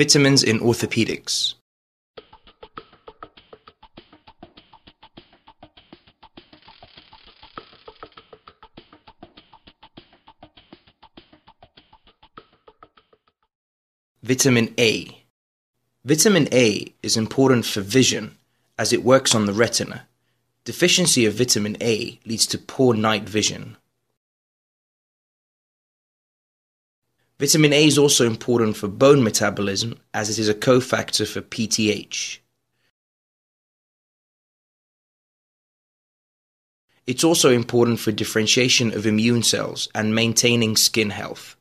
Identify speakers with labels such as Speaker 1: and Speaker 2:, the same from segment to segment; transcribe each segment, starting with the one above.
Speaker 1: Vitamins in orthopedics. Vitamin A. Vitamin A is important for vision as it works on the retina. Deficiency of vitamin A leads to poor night vision. Vitamin A is also important for bone metabolism as it is a cofactor for PTH. It's also important for differentiation of immune cells and maintaining skin health.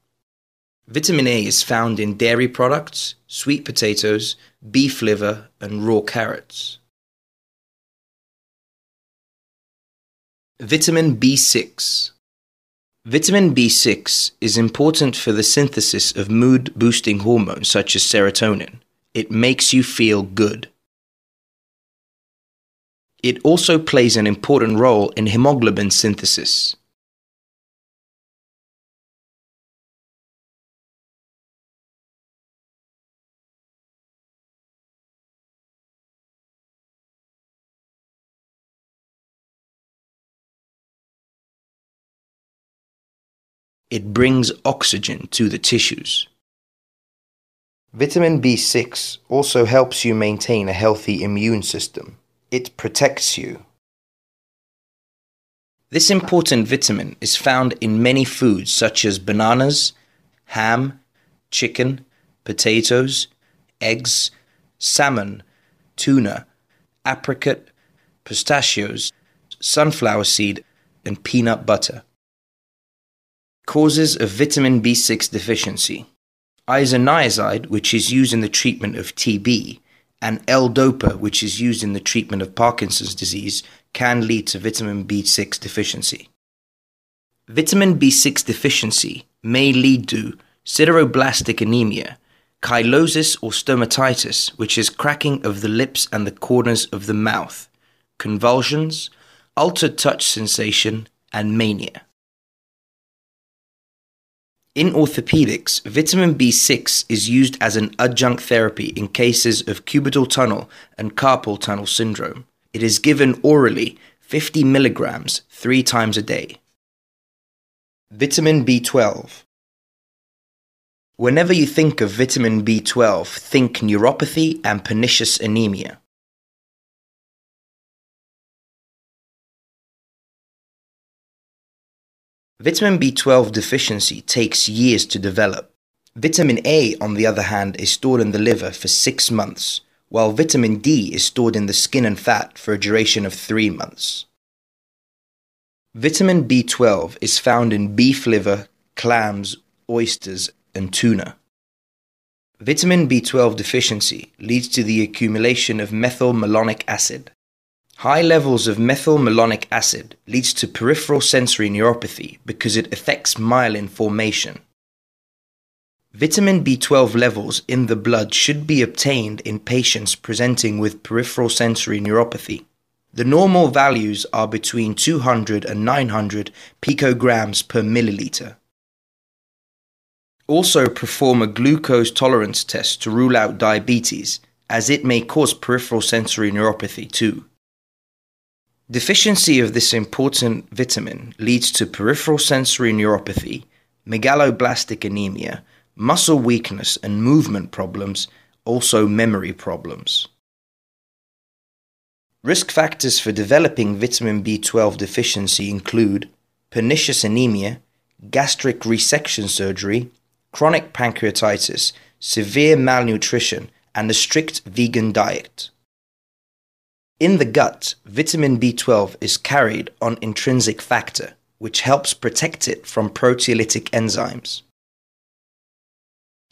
Speaker 1: Vitamin A is found in dairy products, sweet potatoes, beef liver, and raw carrots. Vitamin B6 Vitamin B6 is important for the synthesis of mood boosting hormones such as serotonin. It makes you feel good. It also plays an important role in hemoglobin synthesis. It brings oxygen to the tissues. Vitamin B6 also helps you maintain a healthy immune system. It protects you. This important vitamin is found in many foods such as bananas, ham, chicken, potatoes, eggs, salmon, tuna, apricot, pistachios, sunflower seed, and peanut butter. Causes of vitamin B6 deficiency. Isoniazid, which is used in the treatment of TB, and L-DOPA, which is used in the treatment of Parkinson's disease, can lead to vitamin B6 deficiency. Vitamin B6 deficiency may lead to sideroblastic anemia, cheilosis or stomatitis, which is cracking of the lips and the corners of the mouth, convulsions, altered touch sensation, and mania. In orthopedics, vitamin B6 is used as an adjunct therapy in cases of cubital tunnel and carpal tunnel syndrome. It is given orally 50 milligrams three times a day. Vitamin B12. Whenever you think of vitamin B12, think neuropathy and pernicious anemia. Vitamin B12 deficiency takes years to develop. Vitamin A, on the other hand, is stored in the liver for six months, while vitamin D is stored in the skin and fat for a duration of three months. Vitamin B12 is found in beef liver, clams, oysters, and tuna. Vitamin B12 deficiency leads to the accumulation of methylmalonic acid. High levels of methylmalonic acid leads to peripheral sensory neuropathy because it affects myelin formation. Vitamin B12 levels in the blood should be obtained in patients presenting with peripheral sensory neuropathy. The normal values are between 200 and 900 picograms per milliliter. Also perform a glucose tolerance test to rule out diabetes, as it may cause peripheral sensory neuropathy too. Deficiency of this important vitamin leads to peripheral sensory neuropathy, megaloblastic anemia, muscle weakness and movement problems, also memory problems. Risk factors for developing vitamin B12 deficiency include pernicious anemia, gastric resection surgery, chronic pancreatitis, severe malnutrition, and a strict vegan diet. In the gut, vitamin B12 is carried on intrinsic factor, which helps protect it from proteolytic enzymes.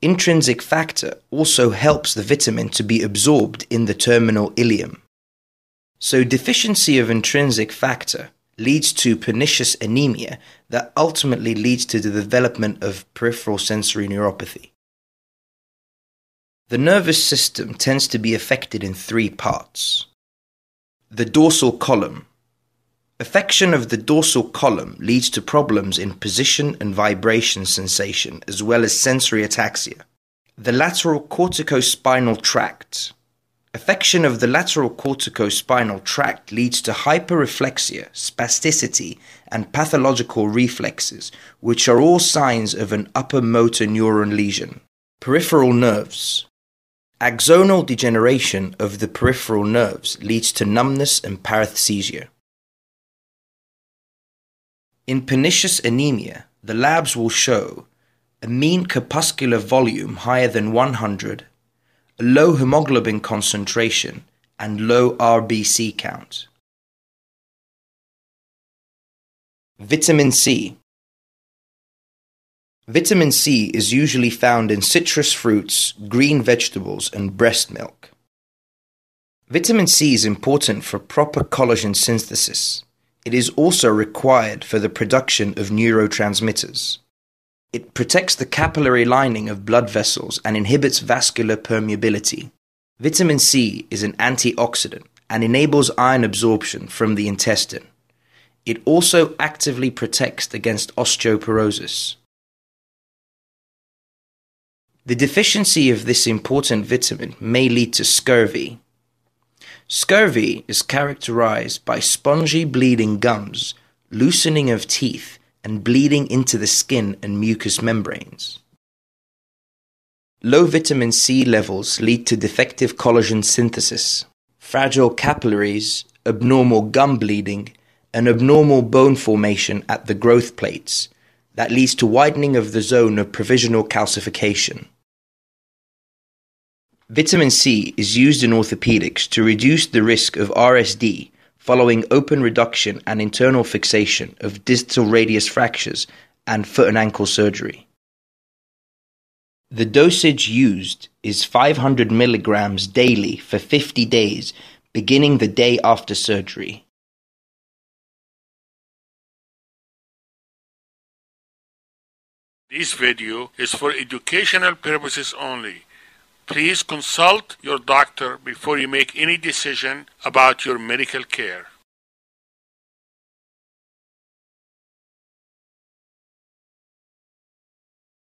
Speaker 1: Intrinsic factor also helps the vitamin to be absorbed in the terminal ileum. So, deficiency of intrinsic factor leads to pernicious anemia that ultimately leads to the development of peripheral sensory neuropathy. The nervous system tends to be affected in three parts. The dorsal column. Affection of the dorsal column leads to problems in position and vibration sensation, as well as sensory ataxia. The lateral corticospinal tract. Affection of the lateral corticospinal tract leads to hyperreflexia, spasticity, and pathological reflexes, which are all signs of an upper motor neuron lesion. Peripheral nerves. Axonal degeneration of the peripheral nerves leads to numbness and paresthesia. In pernicious anemia, the labs will show a mean corpuscular volume higher than 100, a low hemoglobin concentration, and low RBC count. Vitamin C Vitamin C is usually found in citrus fruits, green vegetables, and breast milk. Vitamin C is important for proper collagen synthesis. It is also required for the production of neurotransmitters. It protects the capillary lining of blood vessels and inhibits vascular permeability. Vitamin C is an antioxidant and enables iron absorption from the intestine. It also actively protects against osteoporosis. The deficiency of this important vitamin may lead to scurvy. Scurvy is characterized by spongy bleeding gums, loosening of teeth, and bleeding into the skin and mucous membranes. Low vitamin C levels lead to defective collagen synthesis, fragile capillaries, abnormal gum bleeding, and abnormal bone formation at the growth plates that leads to widening of the zone of provisional calcification. Vitamin C is used in orthopedics to reduce the risk of RSD following open reduction and internal fixation of distal radius fractures and foot and ankle surgery. The dosage used is 500 milligrams daily for 50 days, beginning the day after surgery.
Speaker 2: This video is for educational purposes only. Please consult your doctor before you make any decision about your medical care.